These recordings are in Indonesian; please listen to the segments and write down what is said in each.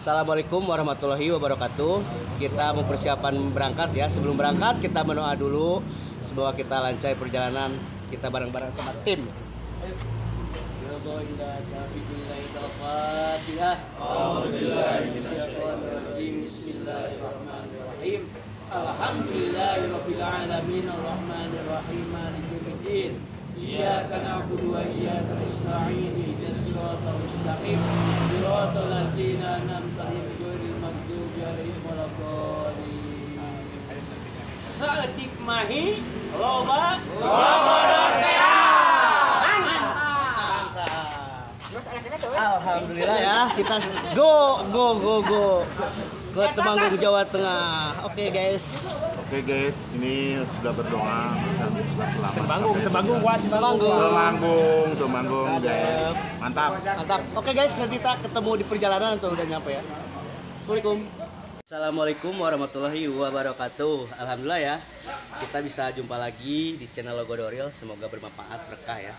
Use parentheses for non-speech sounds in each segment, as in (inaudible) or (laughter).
Assalamualaikum warahmatullahi wabarakatuh. Kita mempersiapkan berangkat ya. Sebelum berangkat kita berdoa dulu. Semoga kita lancar perjalanan kita bareng-bareng sama tim. Saeutik mahi loba Alhamdulillah ya kita go go go go ke Temanggung Jawa Tengah. Oke guys. Oke guys, ini sudah berdoa dan sudah selamat. Temanggung, Temanggung, Wan, Temanggung. Temanggung, Temanggung guys. Mantap. Mantap. Oke guys, nanti kita ketemu di perjalanan tuh udah nyampe ya. Assalamualaikum. Assalamualaikum warahmatullahi wabarakatuh. Alhamdulillah ya, kita bisa jumpa lagi di channel Logodoril. Semoga bermanfaat berkah ya.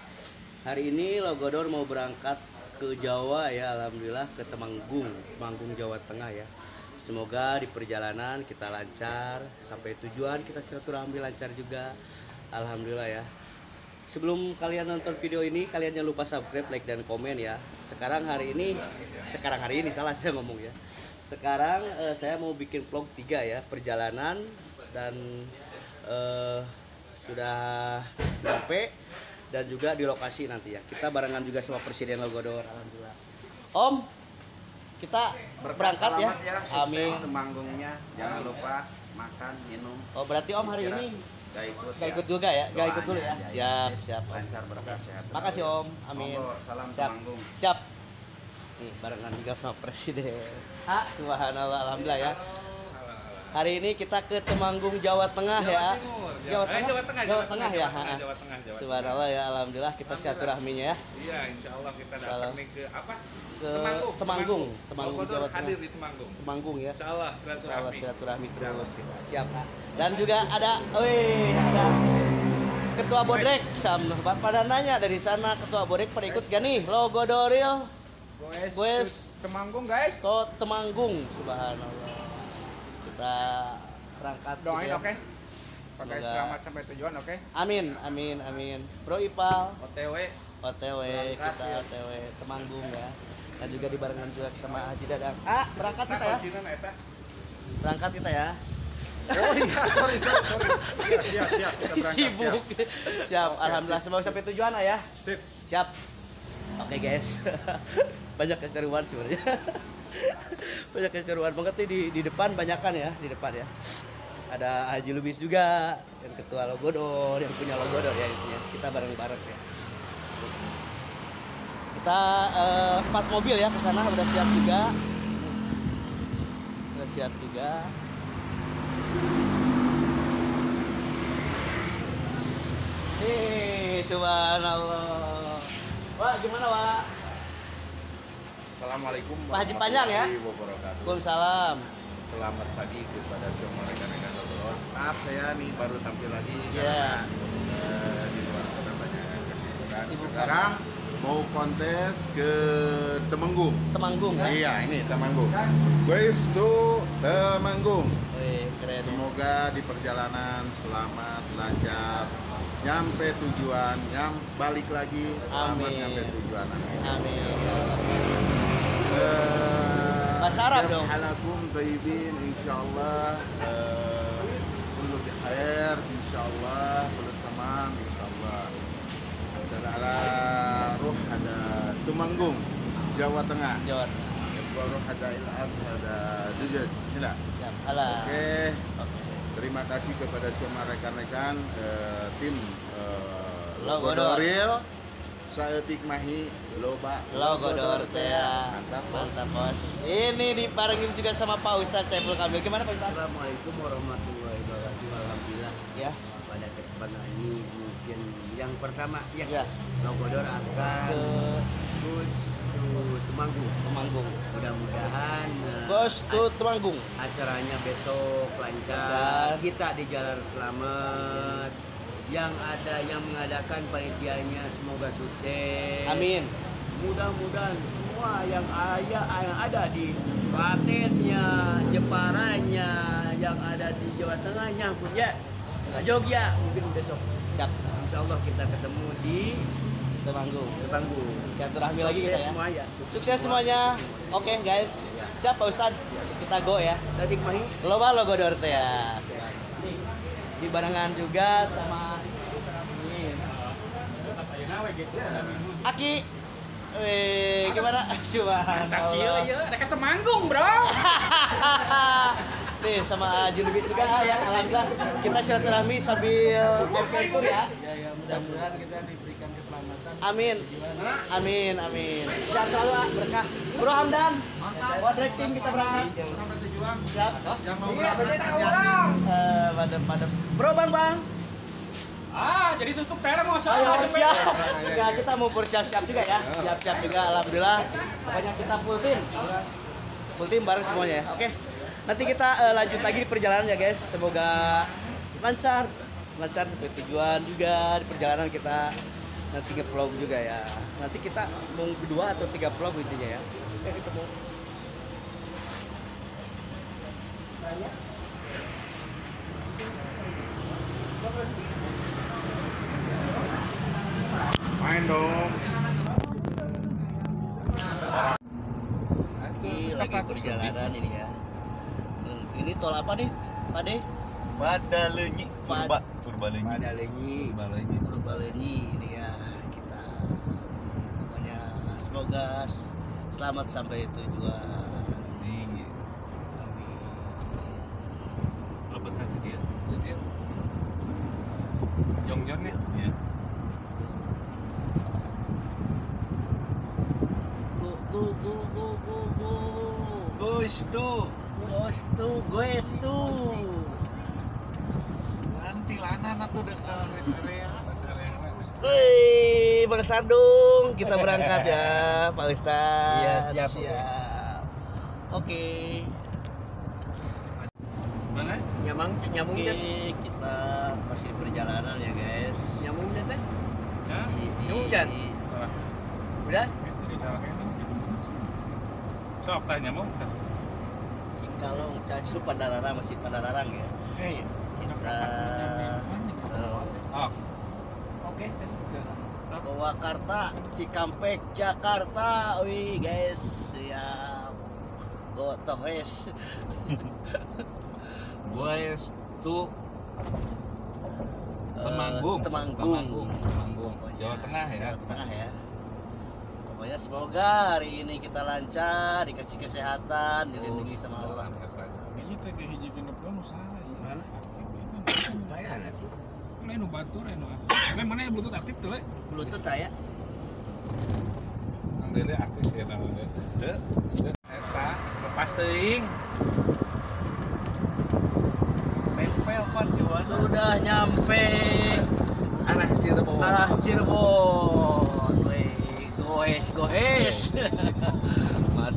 Hari ini Logodor mau berangkat ke Jawa ya, alhamdulillah ke Temanggung, Temanggung Jawa Tengah ya. Semoga di perjalanan kita lancar sampai tujuan kita silaturahmi lancar juga. Alhamdulillah ya. Sebelum kalian nonton video ini, kalian jangan lupa subscribe, like, dan komen ya. Sekarang hari ini, sekarang hari ini salah saya ngomong ya. Sekarang eh, saya mau bikin vlog 3 ya, perjalanan dan eh, sudah nyampe dan juga di lokasi nanti ya. Kita barengan juga sama Presiden Logodor, alhamdulillah. Om, kita berangkat ya. Amin. temanggungnya jangan lupa makan minum Oh, berarti Om hari ini gak ikut gak ya. ikut juga ya? Gak ikut dulu ya? Siap, siap. Om. lancar berkah sehat Makasih Om, amin. Monggo, salam Siap. Temanggung. Siap. Nih, barengan juga sama Presiden. Ah, subhanallah, alhamdulillah ya. Hari ini kita ke Temanggung, Jawa Tengah ya. Jawa Tengah. Jawa Tengah, Jawa Tengah ya. Jawa Tengah, ha-ha. Jawa Tengah, Jawa Tengah. Subhanallah ya, alhamdulillah kita silaturahminya ya Iya, insya Allah kita Salam. datang nih ke apa? ke Temanggung, Temanggung, Bogor Jawa Tengah. hadir di Temanggung. Temanggung ya. Insya Allah Insya Allah silaturahmi. silaturahmi terus kita. Siap. Dan juga ada, wih, ada Ketua Bodrek, Sam. Pada nanya dari sana Ketua Bodrek pada ikut gak nih? Logo Doril, Goes, Goes. Temanggung guys. to Temanggung, subhanallah. Kita berangkat. gitu Doain ya. oke. Pakai Semoga- selamat sampai tujuan oke. Amin, amin, amin. Bro Ipal, OTW OTW, Berangkat, kita ya. OTW Temanggung ya. Dan juga dibarengan juga sama Haji Dadang. Ah, berangkat kita ya. Eta. Berangkat kita ya. Oh iya, (laughs) sorry sorry sorry. Iya, siap siap kita berangkat. Sibuk. Siap. Alhamdulillah semoga sampai tujuan lah ya. Sip. Siap. Oke guys. (laughs) banyak keseruan sebenarnya. (laughs) banyak keseruan banget nih di di depan banyakan ya, di depan ya. Ada Haji Lubis juga yang ketua Logodor, yang punya Logodor ya intinya. Kita bareng-bareng ya. Kita eh, empat mobil ya ke sana udah siap juga. Udah siap juga. Hei, subhanallah. Wah, gimana, Wak? Assalamualaikum Haji Panjang ya? warahmatullahi wabarakatuh. Waalaikumsalam. Selamat pagi kepada semua rekan-rekan Logodor. Maaf saya nih baru tampil lagi Iya. karena eh, di luar sana banyak kesibukan. Sekarang mau kontes ke Temanggung. Temanggung kan? Iya, ini Temanggung. Guys to Temanggung. Wih, keren. ya. Semoga di perjalanan selamat, lancar, nyampe tujuan, nyam balik lagi selamat Amin. nyampe tujuan. Amin. Amin. Eh, Bahasa Arab dong. Halakum tayyibin insyaallah eh, kullu bi khair insyaallah kullu tamam insyaallah. Saudara ruh ada Tumanggung, Jawa Tengah. Jawa. Ruh ada Ilham ada Dujud. Tidak. Siap. Alah. Oke. Terima kasih kepada semua rekan-rekan eh, tim Logodor. Logodoril. Saeutik mahi loba Logodor teh. ya. Mantap. Bos. Mantap, Bos. Ini dibarengin juga sama Pak Ustadz Saiful Kamil. Gimana Pak Ustadz? Assalamualaikum warahmatullahi wabarakatuh. Alhamdulillah Ya. pada kesempatan ini mungkin yang pertama ya, Ya. Logodor akan Ke to Temanggung. Temanggung. Mudah-mudahan eh, Bos tuh Temanggung. acaranya besok lancar. Lancar. Kita di jalan selamat. Yang ada yang mengadakan panitianya semoga sukses. Amin. Mudah-mudahan semua yang ada yang ada di Klatenya, Jeparanya, yang ada di Jawa Tengahnya, ya, Jogja mungkin besok. Siap. Insya Allah kita ketemu di Temanggung. Tepanggung. Silaturahmi lagi kita ya. Semua ya. Sukses semuanya. Oke guys. Siap Pak Ustad. Kita go ya. Sadik Mahi. Loba logo Dorte ya. Di barengan juga sama Aki. Weh, gimana? (laughs) Subhanallah. iya, ada kata manggung, Bro. (laughs) Nih sama Junubis juga ya, alhamdulillah kita silaturahmi sambil tour ya. Ya, ya, mudah-mudahan kita diberikan keselamatan. Amin. Amin, amin. Sehat selalu ah, berkah. Bro Hamdan. Buat direct team kita berangkat. Sampai tujuan. Siap. Yang mau berangkat hati-hati. Eh, madem, madem. Bro Bang Bang. Ah, jadi tutup terang mau Ayo siap. Ya, kita mau bersiap-siap juga ya. Siap-siap juga alhamdulillah. Pokoknya kita full tim. Full tim bareng semuanya ya. Oke. Nanti kita eh, lanjut lagi di perjalanan ya guys. Semoga lancar. Lancar sampai tujuan juga di perjalanan kita nanti nge-vlog juga ya. Nanti kita mau dua atau tiga vlog intinya ya. Oke, ketemu. Main dong. Lagi lagi perjalanan ini ya. Ini tol apa nih, Pak De? Padalenyi Pad- Purba Purbalenyi Pada Lenyi, Purbalenyi Purbalenyi ini ya kita pokoknya semoga selamat sampai tujuan. di Amin. lebetan dia Jongjon ya. ya Go go go go go go. Bos tuh Bos tuh, guys tuh. nanti lana tuh dengan rest area Wih, Bang Sardung, kita berangkat ya, (laughs) Pak Ustadz. Iya, siap. siap. Oke. Mana? Nyamang, nyamung Oke, kita masih di perjalanan ya, guys. nyamung dan teh. Ya. Nyamung, Jan? Udah? Itu di jalan ini. Sok tanya mau. Cikalong, Cah, lu Padalarang masih Padalarang ya. Eh, Kita oh, Oh, oke. Purwakarta, Cikampek, Jakarta. Wih, guys, siap. Go Tohes. Guys tuh Temanggung. Temanggung. Temanggung. Pokoknya, Jawa Tengah ya. Jawa Tengah ya. Pokoknya semoga hari ini kita lancar, dikasih kesehatan, dilindungi sama Allah. ini teh hiji genep dong usaha ya. Mana? Lumayan (coughs) atuh. Lain nu batur, lain nu aktif. Lain mana ya bluetooth aktif tuh, Le? Bluetooth ya. Nang Dede aktif ya nang Dede. Eta, lepas teuing. Tempel pan Jawa Sudah nyampe Arah Cirebon. arah Cirebon. Wih, goes, goes.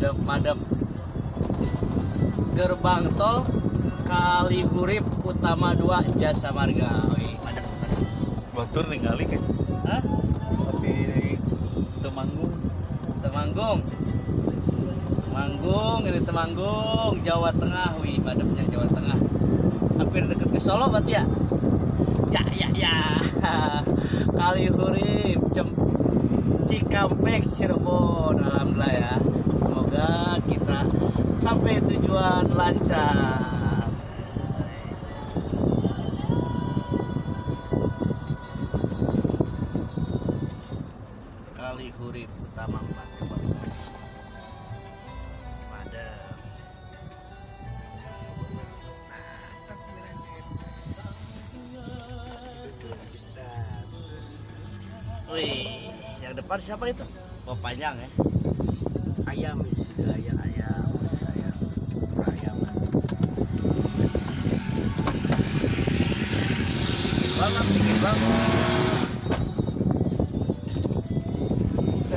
Madep, madep. Gerbang tol Kalihurip Utama 2 Jasa Marga. Wih, madep. Batur ningali kan Hah? tapi Temanggung Temanggung. Temanggung, ini Temanggung, Jawa Tengah. Wih, madepnya Jawa Tengah. Hampir deket ke Solo berarti ya? Ya, ya, ya. (laughs) Kalihurip, Cem Cikampek, Cirebon. Alhamdulillah ya. Semoga kita tujuan lancar. Kalihurip utama 4 Madam. Wih, yang depan siapa itu? Oh panjang ya. Ayam sudah. Ayam, ayam,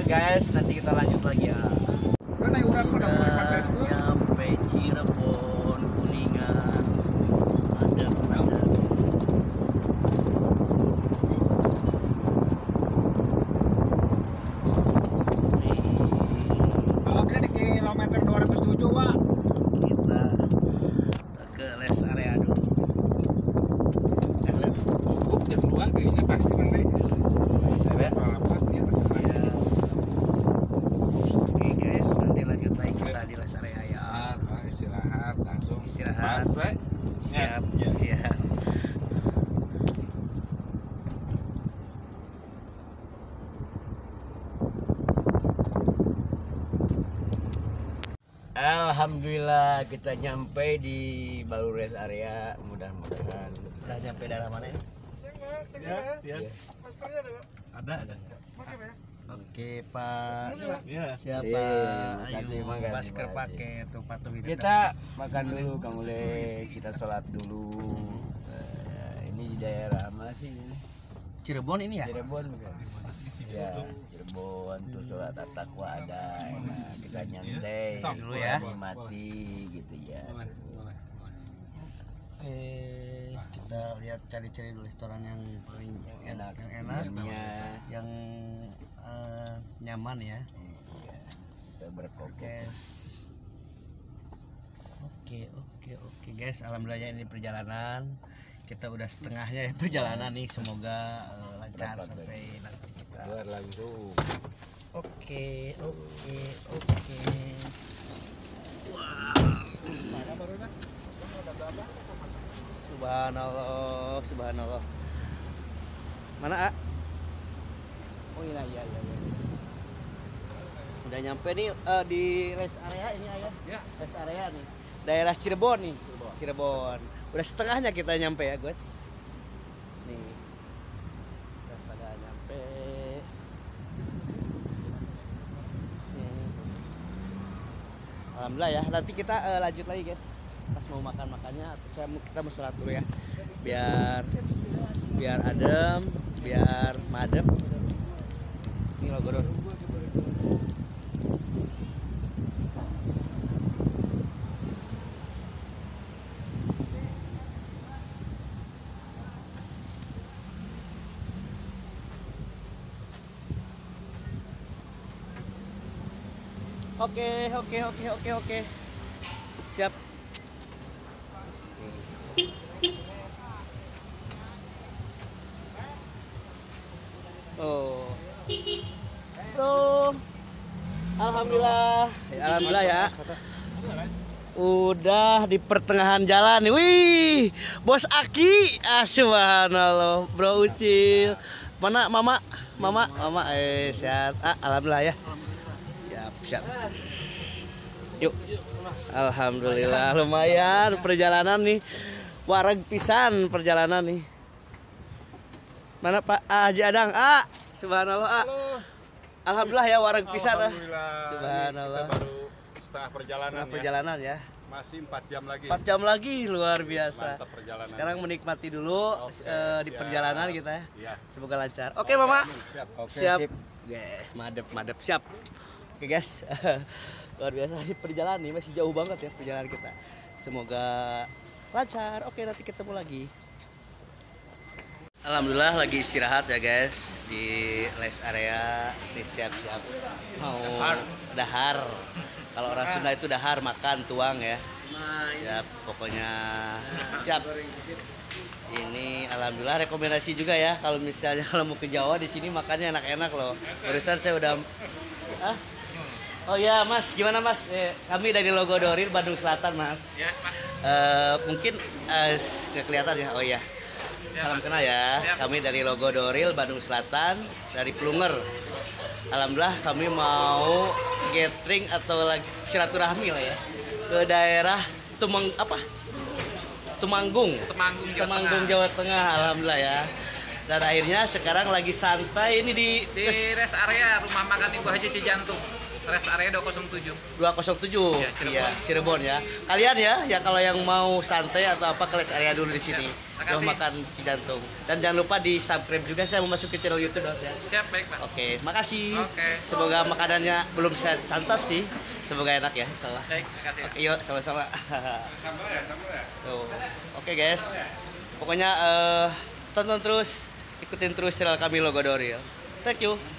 guys, nanti kita lanjut lagi ya. Kan naik urang pada mulai Udah pates gua. nyampe Cirebon, Kuningan. Ada, ada. Nih. Pas, we. Siap. Siap. Alhamdulillah kita nyampe di Balu Rest area mudah-mudahan Udah nyampe daerah mana ya? Ya, ya. Iya. Ada, ada. Oke, Pak. Ya. Siapa? Iya, makasih, Ayo, makasih, masker pakai tuh patuhi kita makan dulu Kang Ule. kita sholat dulu. Eh, ini di daerah mana sih ini? Cirebon ini ya? Cirebon bukan? Ya Cirebon tuh sholat at-taqwa ada. Enak kita nyantai dulu ya. nikmati gitu ya. Eh, kita lihat cari-cari dulu restoran yang paling yang enak, yang enak, Minumnya, yang eh, nyaman ya. iya, Guys. Oke, oke, oke, guys. Alhamdulillah ya ini perjalanan. Kita udah setengahnya ya perjalanan nih. Semoga eh, lancar sampai nanti kita. keluar langsung Oke, oke, oke. Subhanallah, subhanallah. Mana, A? Oh iya, iya, iya, iya. Udah nyampe nih eh, di rest area ini ayah. Ya. Rest area nih. Daerah Cirebon nih. Cirebon. Udah setengahnya kita nyampe ya, guys. Nih. Udah pada nyampe. Nih. Alhamdulillah ya. Nanti kita eh, lanjut lagi, guys. Pas mau makan makannya, saya mau kita mau sholat dulu ya. Biar biar adem, biar madem. Oke, oke, oke, oke, oke. Siap. Oh. Bro. Alhamdulillah. Ya, Alhamdulillah ya. Udah di pertengahan jalan nih. Wih, Bos Aki. Ah, subhanallah. Bro Ucil. Mana Mama? Mama, Mama eh sehat. Ah, alhamdulillah ya. Siap, siap. Yuk. Alhamdulillah lumayan perjalanan nih. Wareg pisan perjalanan nih. Mana Pak Ah, Haji Adang? Ah, subhanallah. Ah. Alhamdulillah ya wareg pisan ah. Alhamdulillah. Subhanallah. Kita baru setengah perjalanan Setengah ya. perjalanan ya. Masih 4 jam lagi. 4 jam lagi luar biasa. Mantap perjalanan. Sekarang menikmati dulu Oke, eh, di siap. perjalanan kita ya. Iya. Semoga lancar. Oke, Mama. Siap. siap. Yes, madep, madep, siap. Oke, guys. (laughs) luar biasa di perjalanan nih masih jauh banget ya perjalanan kita. Semoga lancar. Oke, nanti ketemu lagi. Alhamdulillah lagi istirahat ya guys di rest area ini siap-siap mau dahar. Kalau orang Sunda itu dahar makan tuang ya. Siap pokoknya siap. Ini alhamdulillah rekomendasi juga ya kalau misalnya (laughs) kalau mau ke Jawa di sini makannya enak-enak loh. Barusan saya udah Hah? Oh ya Mas, gimana Mas? Eh, kami dari Logo Doril Bandung Selatan Mas. ya Pak Eh, mungkin nggak kelihatan ya. Oh iya. Salam kenal ya. Kami dari Logo Doril Bandung Selatan dari Plunger. Alhamdulillah kami mau gathering atau lagi silaturahmi lah ya ke daerah Tumang apa? Tumanggung. Temanggung Jawa Temanggung Tengah. Jawa Tengah. Alhamdulillah ya. Dan akhirnya sekarang lagi santai ini di di rest area rumah makan Ibu Haji Cijantung rest area 207 207 Iya, Cirebon. Iya, Cirebon ya. Kalian ya, ya kalau yang mau santai atau apa ke rest area dulu di sini. Makasih. Mau makan Cijantung. Dan jangan lupa di subscribe juga saya mau masuk ke channel YouTube dong ya. siap baik Pak Oke, makasih. Oke. Semoga makanannya belum saya santap sih. Semoga enak ya, salah. baik makasih Oke, yuk sama-sama. (laughs) sambal ya sambal ya Tuh. Oke guys. Pokoknya eh, tonton terus, ikutin terus channel kami Logo Doril. Thank you.